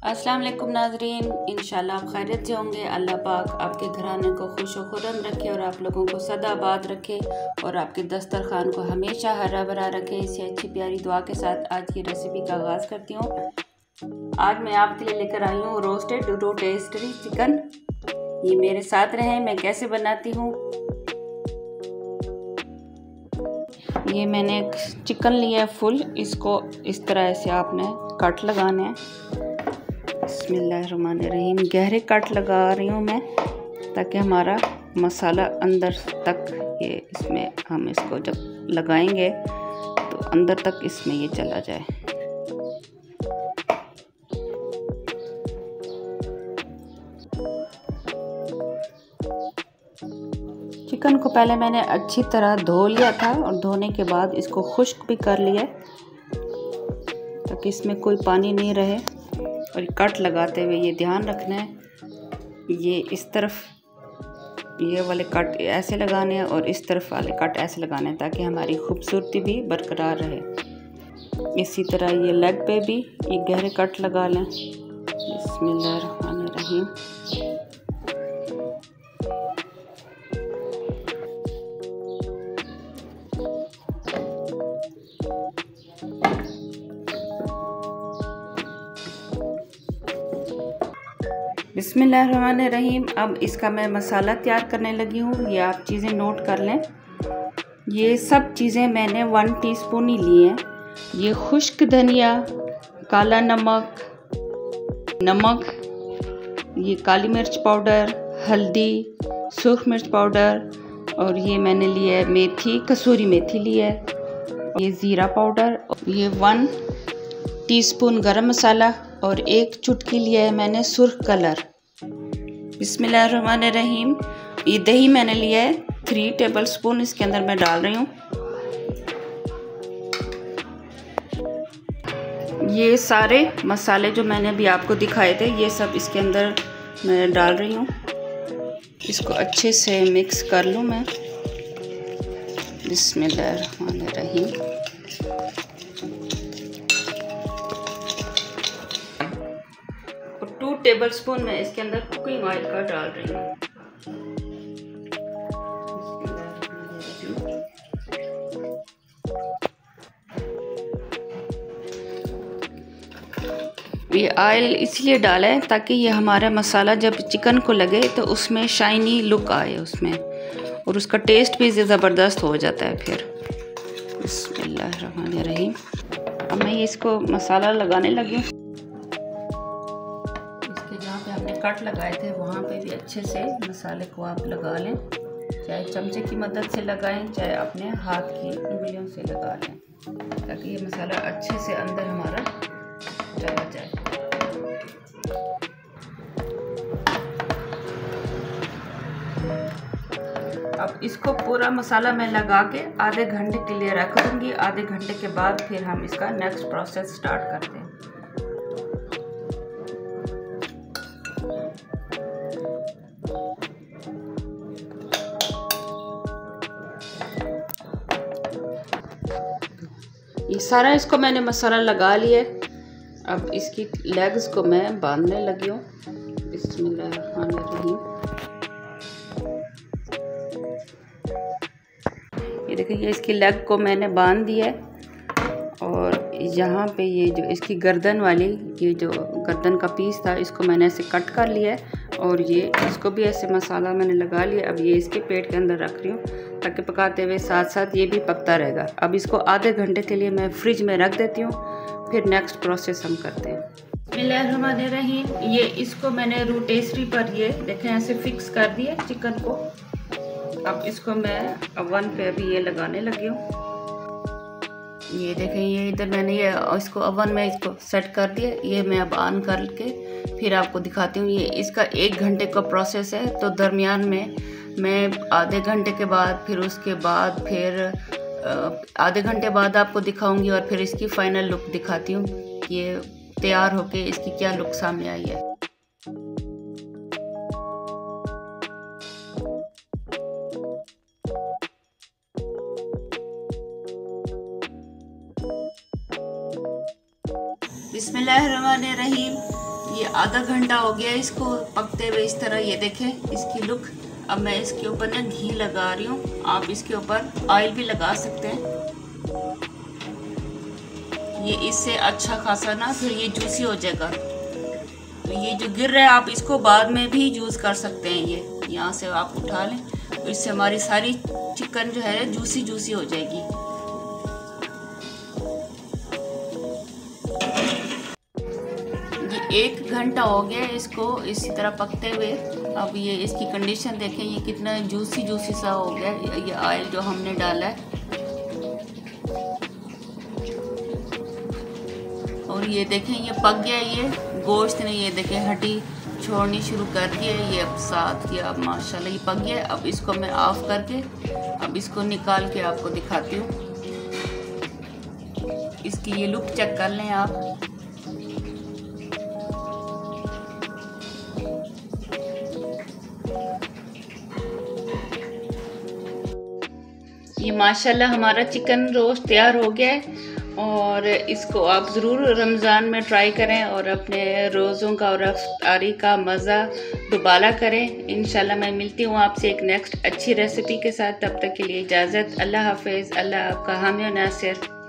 अस्सलाम वालेकुम नाजरीन इंशाल्लाह आप खैरियत से होंगे अल्लाह पाक आपके घराने को खुश खुरम रखे और आप लोगों को सदाबाद रखे और आपके दस्तरखान को हमेशा हरा भरा रखे इसी अच्छी प्यारी दुआ के साथ आज की रेसिपी का आगाज़ करती हूँ आज मैं आपके लिए लेकर आई हूँ रोस्टेड डूडो टेस्टरी चिकन ये मेरे साथ रहें मैं कैसे बनाती हूँ ये मैंने चिकन लिया है फुल इसको इस तरह से आपने कट लगाने हैं बसमीम गहरे कट लगा रही हूँ मैं, ताकि हमारा मसाला अंदर तक ये इसमें हम इसको जब लगाएँगे तो अंदर तक इसमें ये चला जाए। चिकन को पहले मैंने अच्छी तरह धो लिया था और धोने के बाद इसको खुश्क भी कर लिया, ताकि इसमें कोई पानी नहीं रहे। और कट लगाते हुए ये ध्यान रखना है। ये इस तरफ़, ये वाले कट ऐसे लगाने हैं और इस तरफ़ वाले कट ऐसे लगाने हैं ताकि हमारी खूबसूरती भी बरकरार रहे। इसी तरह ये लेग पे भी ये गहरे कट लगा लें। रहीम रहीम अब इसका मैं मसाला तैयार करने लगी हूँ। ये आप चीज़ें नोट कर लें। ये सब चीज़ें मैंने वन टीस्पून ही ली हैं। ये खुश्क धनिया, काला नमक नमक, ये काली मिर्च पाउडर, हल्दी, सूख मिर्च पाउडर, और ये मैंने लिया है मेथी, कसूरी मेथी ली है। ये ज़ीरा पाउडर, ये वन टीस्पून गरम मसाला। और एक चुटकी लिया है मैंने सुर्ख कलर। रहीम ये दही मैंने लिया है थ्री टेबल स्पून इसके अंदर मैं डाल रही हूँ। ये सारे मसाले जो मैंने अभी आपको दिखाए थे, ये सब इसके अंदर मैं डाल रही हूँ। इसको अच्छे से मिक्स कर लूँ मैं। रहीम टेबल स्पून मैं इसके अंदर कुकिंग ऑयल का डाल रही हूँ। ये ऑयल इसलिए डाला है ताकि ये हमारा मसाला जब चिकन को लगे तो उसमें शाइनी लुक आए उसमें। और उसका टेस्ट भी ज़बरदस्त हो जाता है फिर। रहीम अब मैं इसको मसाला लगाने लगी हूँ। कट लगाए थे, वहाँ पे भी अच्छे से मसाले को आप लगा लें। चाहे चमचे की मदद से लगाएँ, चाहे अपने हाथ की उंगलियों से लगा लें, ताकि ये मसाला अच्छे से अंदर हमारा चला जाए। अब इसको पूरा मसाला मैं लगा के आधे घंटे के लिए रख दूँगी। आधे घंटे के बाद फिर हम इसका नेक्स्ट प्रोसेस स्टार्ट करते हैं। ये सारा इसको मैंने मसाला लगा लिया अब इसकी लेग्स को मैं बांधने लगी हूँ। ये देखिए, ये इसकी लेग को मैंने बाँध दिया है। और यहाँ पे ये जो इसकी गर्दन वाली, ये जो गर्दन का पीस था, इसको मैंने ऐसे कट कर लिया है। और ये, इसको भी ऐसे मसाला मैंने लगा लिया। अब ये इसके पेट के अंदर रख रही हूँ। ताकि पकाते हुए साथ साथ ये भी पकता रहेगा। अब इसको आधे घंटे के लिए मैं फ्रिज में रख देती हूँ, फिर नेक्स्ट प्रोसेस हम करते हैं। रही ये इसको मैंने रूटेस्ट्री पर ये देखें, ऐसे फिक्स कर दिया चिकन को। अब इसको मैं अवन पे अभी ये लगाने लगी हूँ। ये देखें, ये इधर मैंने ये, इसको अवन में इसको सेट कर दिया ये मैं अब ऑन करके फिर आपको दिखाती हूँ। ये इसका एक घंटे का प्रोसेस है तो दरमियान में मैं आधे घंटे के बाद, फिर उसके बाद, फिर आधे घंटे बाद आपको दिखाऊँगी और फिर इसकी फ़ाइनल लुक दिखाती हूँ ये तैयार होके इसकी क्या लुक सामने आई है। बिस्मिल्लाहिर्रहमानिर्रहीम आधा घंटा हो गया इसको पकते हुए इस तरह ये देखें, इसकी लुक अब मैं इसके ऊपर ना घी लगा रही हूँ। आप इसके ऊपर ऑयल भी लगा सकते हैं। ये इससे अच्छा खासा ना फिर ये जूसी हो जाएगा। तो ये जो गिर रहा है, आप इसको बाद में भी यूज़ कर सकते हैं। ये, यहाँ से आप उठा लें। तो इससे हमारी सारी चिकन जो है जूसी जूसी हो जाएगी। ये एक घंटा हो गया इसको इसी तरह पकते हुए। अब ये इसकी कंडीशन देखें, ये कितना जूसी जूसी सा हो गया, ये ऑयल जो हमने डाला है। और ये देखें, ये पक गया, ये गोश्त ने ये देखें हड्डी छोड़नी शुरू कर दी है, ये अब साथ किया अब माशाल्लाह ये पक गया अब इसको मैं ऑफ़ करके, अब इसको निकाल के आपको दिखाती हूँ। इसकी ये लुक चेक कर लें आप। माशाल्लाह हमारा चिकन रोस्ट तैयार हो गया है और इसको आप ज़रूर रमज़ान में ट्राई करें और अपने रोज़ों का और अफ्तारी का मज़ा दुबाला करें। इन मैं मिलती हूँ आपसे एक नेक्स्ट अच्छी रेसिपी के साथ। तब तक के लिए इजाज़त। अल्लाह हाफिज़। अल्लाह आपका हामी नासिर।